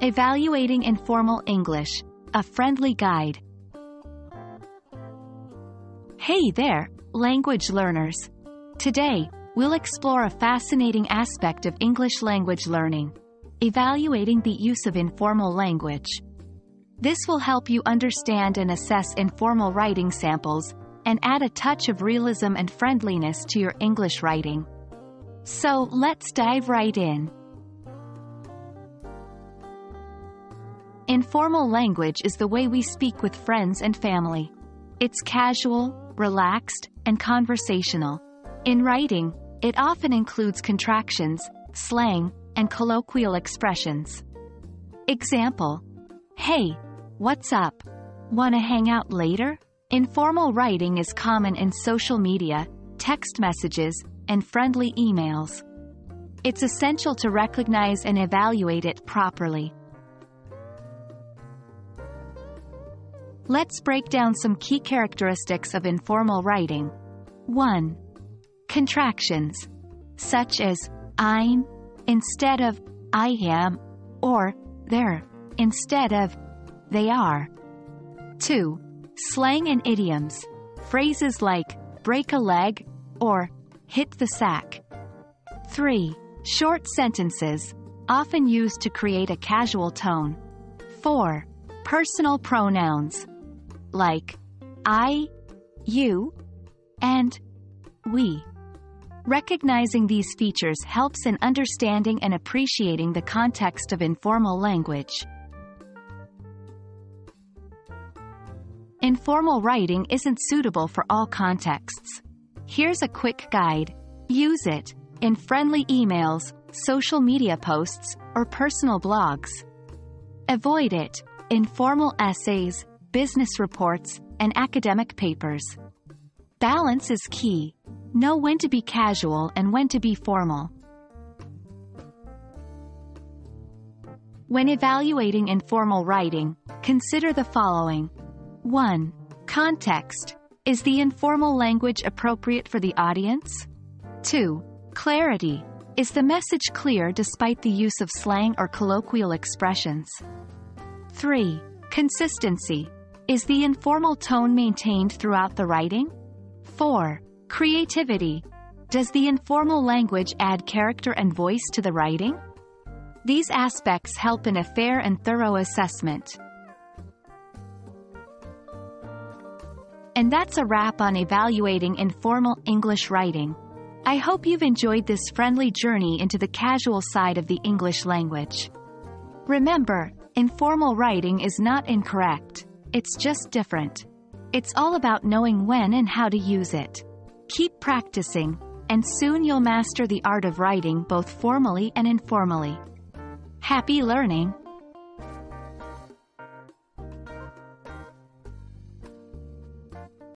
Evaluating Informal English, a friendly guide. Hey there, language learners. Today, we'll explore a fascinating aspect of English language learning. Evaluating the use of informal language. This will help you understand and assess informal writing samples, and add a touch of realism and friendliness to your English writing. So, let's dive right in. Informal language is the way we speak with friends and family. It's casual, relaxed, and conversational. In writing, it often includes contractions, slang, and colloquial expressions. Example. Hey, what's up? Wanna hang out later? Informal writing is common in social media, text messages, and friendly emails. It's essential to recognize and evaluate it properly. Let's break down some key characteristics of informal writing. 1. Contractions. Such as I'm instead of I am, or they're instead of they are. 2. Slang and idioms. Phrases like break a leg or hit the sack. 3. Short sentences, often used to create a casual tone. 4. Personal pronouns like I, you, and we. Recognizing these features helps in understanding and appreciating the context of informal language. Informal writing isn't suitable for all contexts. Here's a quick guide. Use it in friendly emails, social media posts, or personal blogs. Avoid it in formal essays, business reports, and academic papers. Balance is key. Know when to be casual and when to be formal. When evaluating informal writing, consider the following. 1. Context. Is the informal language appropriate for the audience? 2. Clarity. Is the message clear despite the use of slang or colloquial expressions? 3. Consistency. Is the informal tone maintained throughout the writing? 4. Creativity. Does the informal language add character and voice to the writing? These aspects help in a fair and thorough assessment. And that's a wrap on evaluating informal English writing. I hope you've enjoyed this friendly journey into the casual side of the English language. Remember, informal writing is not incorrect. It's just different. It's all about knowing when and how to use it. Keep practicing, and soon you'll master the art of writing both formally and informally. Happy learning!